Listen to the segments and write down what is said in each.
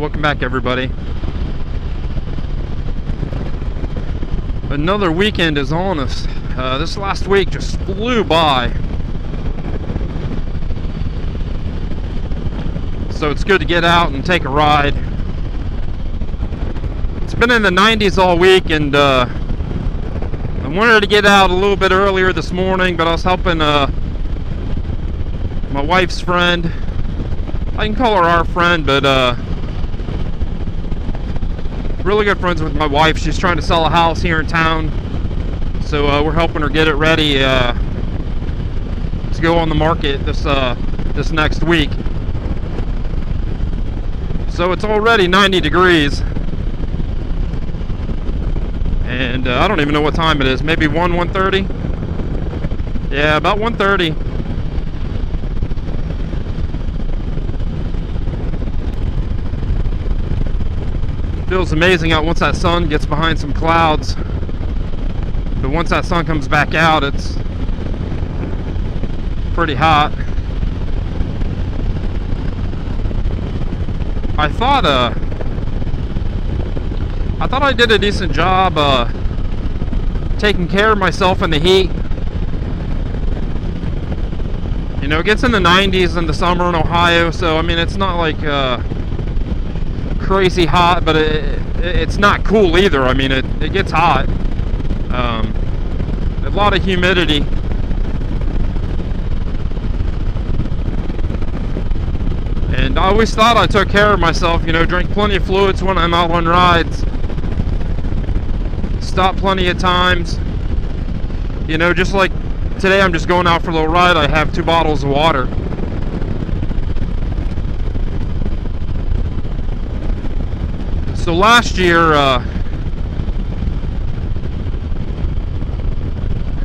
welcome back everybody. Another weekend is on us. Uh, this last week just flew by. So it's good to get out and take a ride. It's been in the 90s all week and uh, I wanted to get out a little bit earlier this morning, but I was helping uh, my wife's friend. I can call her our friend, but uh, really good friends with my wife. She's trying to sell a house here in town. So uh, we're helping her get it ready uh, to go on the market this uh, this next week. So it's already 90 degrees. And uh, I don't even know what time it is. Maybe 1, 1.30? Yeah, about 1.30. feels amazing out once that sun gets behind some clouds. But once that sun comes back out, it's pretty hot. I thought uh I thought I did a decent job uh taking care of myself in the heat. You know, it gets in the 90s in the summer in Ohio, so I mean it's not like uh crazy hot, but it, it's not cool either. I mean, it, it gets hot. Um, a lot of humidity. And I always thought I took care of myself, you know, drink plenty of fluids when I'm out on rides. Stop plenty of times. You know, just like today I'm just going out for a little ride, I have two bottles of water. So last year, uh,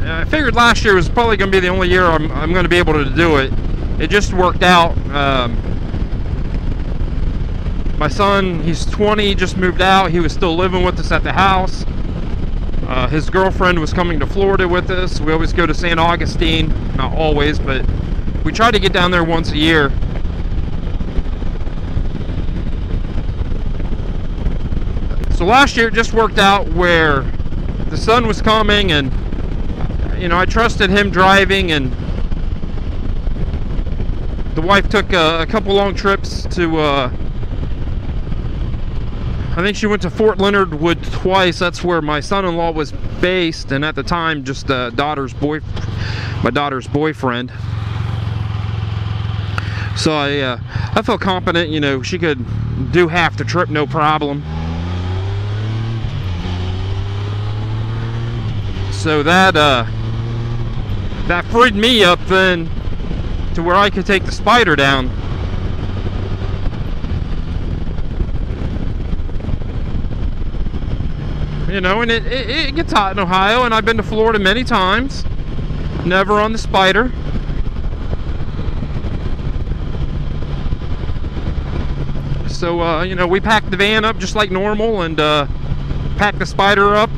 I figured last year was probably going to be the only year I'm, I'm going to be able to do it. It just worked out. Um, my son, he's 20, just moved out. He was still living with us at the house. Uh, his girlfriend was coming to Florida with us. We always go to St. Augustine. Not always, but we try to get down there once a year. Last year it just worked out where the son was coming and you know I trusted him driving and the wife took a, a couple long trips to uh, I think she went to Fort Leonard Wood twice. That's where my son-in-law was based, and at the time, just uh, daughter's boy, my daughter's boyfriend. So I, uh, I felt confident, you know, she could do half the trip, no problem. So that uh, that freed me up then to where I could take the Spyder down. You know, and it, it, it gets hot in Ohio, and I've been to Florida many times. Never on the Spyder. So, uh, you know, we packed the van up just like normal and uh, packed the Spyder up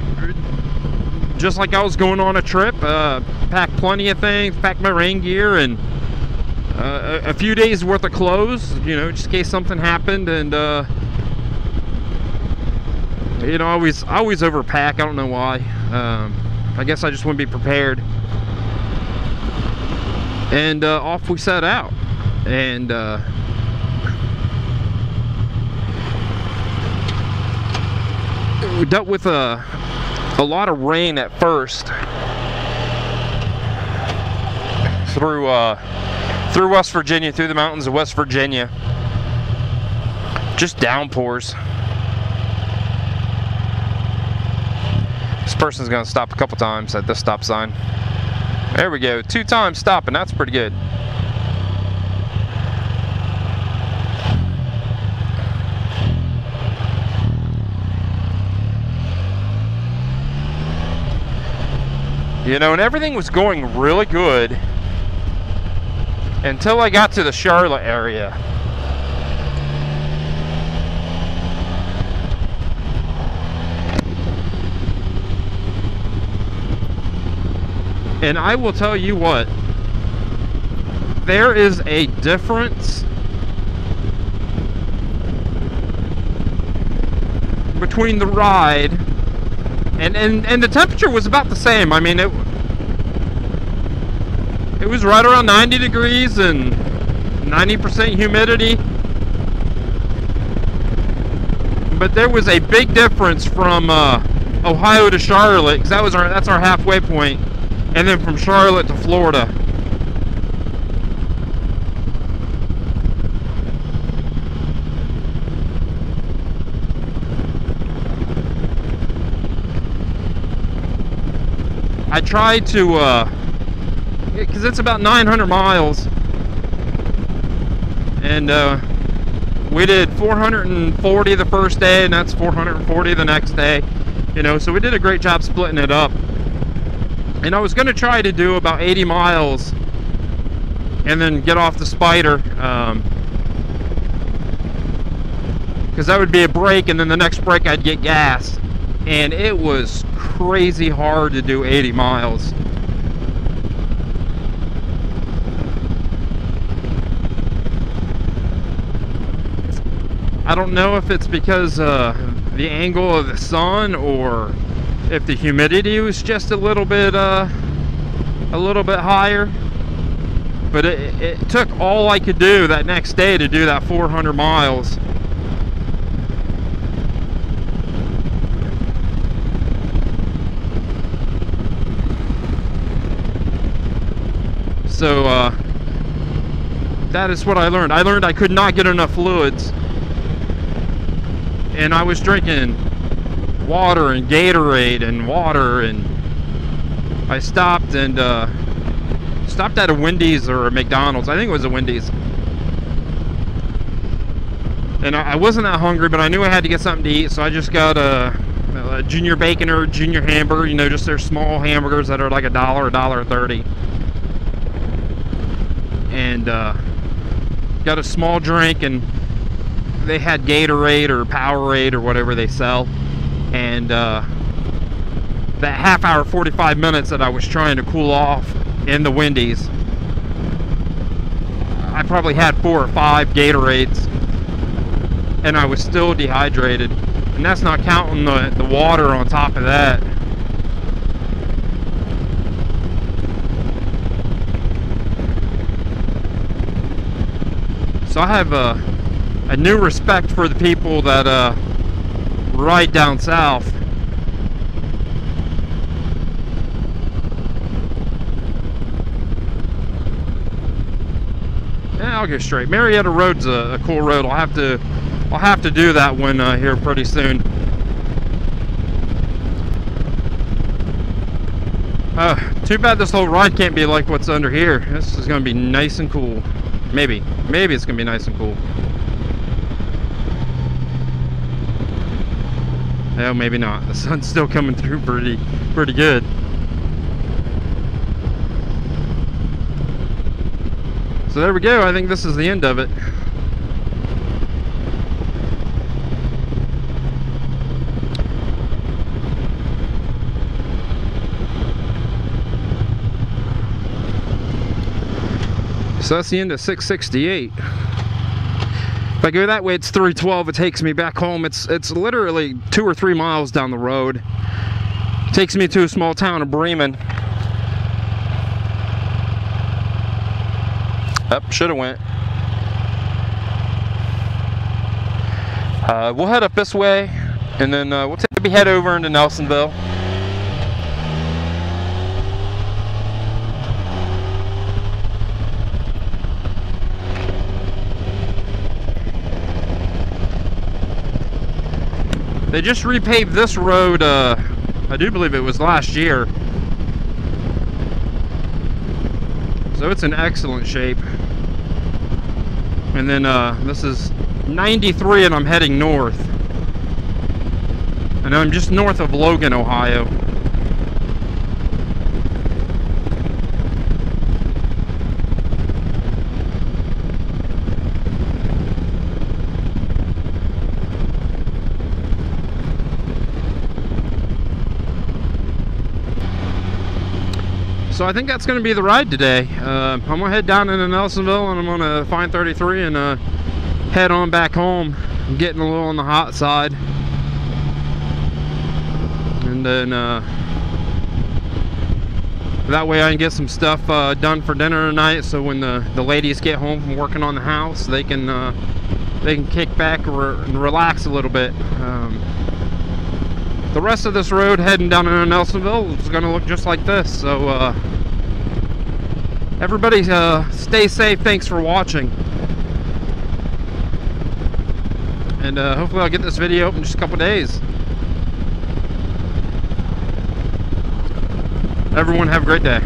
just like I was going on a trip. Uh, packed plenty of things, packed my rain gear and uh, a, few days worth of clothes, you know, just in case something happened. And, uh, you know, I always, I always overpack. I don't know why. Um, I guess I just want to be prepared. And uh, off we set out. And, uh, we dealt with a a lot of rain at first through uh, through West Virginia, through the mountains of West Virginia. Just downpours. This person's gonna stop a couple times at this stop sign. There we go, two times stopping, that's pretty good. You know, and everything was going really good until I got to the Charlotte area. And I will tell you what, there is a difference between the ride and, and, and the temperature was about the same. I mean, it, it was right around 90 degrees and 90% humidity. But there was a big difference from uh, Ohio to Charlotte, because that was our that's our halfway point, and then from Charlotte to Florida. I tried to, because uh, it's about 900 miles, and uh, we did 440 the first day, and that's 440 the next day. You know, so we did a great job splitting it up. And I was going to try to do about 80 miles and then get off the Spyder. Um, because that would be a break, and then the next break I'd get gas. And it was crazy hard to do 80 miles. I don't know if it's because uh, the angle of the sun or if the humidity was just a little bit uh, a little bit higher but it, it took all I could do that next day to do that 400 miles so uh, that is what I learned I learned I could not get enough fluids and I was drinking water and Gatorade and water and I stopped and uh, stopped at a Wendy's or a McDonald's. I think it was a Wendy's. And I, wasn't that hungry, but I knew I had to get something to eat, so I just got a, a junior bacon or junior hamburger. You know, just their small hamburgers that are like a dollar, a dollar thirty. And uh, got a small drink and they had Gatorade or Powerade or whatever they sell. And uh, that half hour, 45 minutes that I was trying to cool off in the Wendy's, I probably had four or five Gatorades and I was still dehydrated. And that's not counting the, the water on top of that. So I have a a new respect for the people that uh, ride down south. Yeah, I'll get straight. Marietta Road's a, a, cool road. I'll have to, I'll have to do that one uh, here pretty soon. Uh, too bad this whole ride can't be like what's under here. This is gonna be nice and cool. Maybe, maybe it's gonna be nice and cool. Well, maybe not. The sun's still coming through pretty, pretty good. So there we go. I think this is the end of it. So that's the end of 668. If I go that way, it's 312. It takes me back home. It's it's literally two or three miles down the road. It takes me to a small town of Bremen. Up, should have went. Uh, we'll head up this way, and then uh, we'll maybe head over into Nelsonville. They just repaved this road, uh, I do believe it was last year. So it's in excellent shape. And then uh, this is 93 and I'm heading north. And I'm just north of Logan, Ohio. So I think that's going to be the ride today. Uh, I'm going to head down into Nelsonville and I'm going to find 33 and uh, head on back home. I'm getting a little on the hot side. and then uh, that way I can get some stuff uh, done for dinner tonight. So when the the ladies get home from working on the house, they can uh, they can kick back and relax a little bit. Um, the rest of this road heading down into Nelsonville is going to look just like this. So uh, everybody uh, stay safe. Thanks for watching. And uh, hopefully I'll get this video up in just a couple days. Everyone have a great day.